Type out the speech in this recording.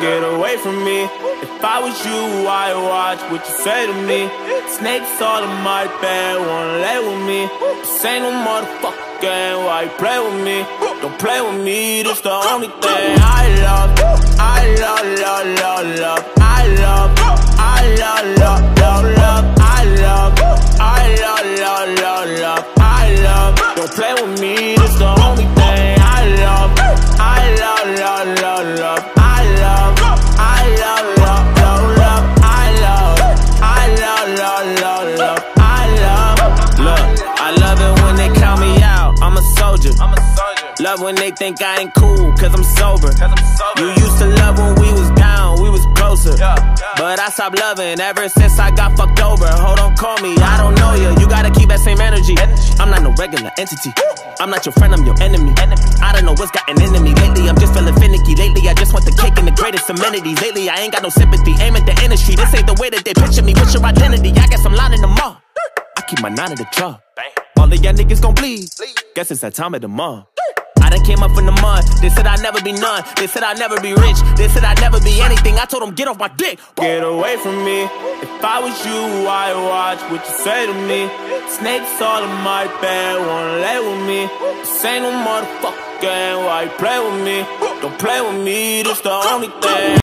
Get away from me. If I was you, I'd watch what you say to me. Snakes all in my bed, wanna lay with me. This ain't no motherfucking game, why you play with me? Don't play with me, this the only thing I love. I love, love, love, love. I love, I love, love, love, love. I love, I love, love, love, love. I love. Don't play with me, this the love. I love, I love, love. I love, I love, love, love, love. I love. Look, I love it when they count me out. I'm a soldier. I'm a soldier. Love when they think I ain't cool, cause I'm sober. Cause I'm sober. You used to love when we was down, we was closer. Yeah, yeah. But I stopped loving ever since I got fucked over. Hold on, call me, I don't know you. You gotta keep that same energy. I'm not no regular entity. I'm not your friend, I'm your enemy. I don't know what's gotten into me. Lately, I'm just feeling finicky. Lately, amenities. Lately, I ain't got no sympathy. Aim at the industry. This ain't the way that they picture me. What's your identity? I guess I'm lining them up. I keep my nine in the trunk. All of y'all niggas gon' bleed. Guess it's that time of the month. I done came up from the mud. They said I'd never be none. They said I'd never be rich. They said I'd never be anything. I told them, get off my dick. Get away from me. If I was you, I'd watch what you say to me. Snakes all in my bed, wanna lay with me. Ain't no motherfucking game. Why you play with me? Don't play with me, this the only thing.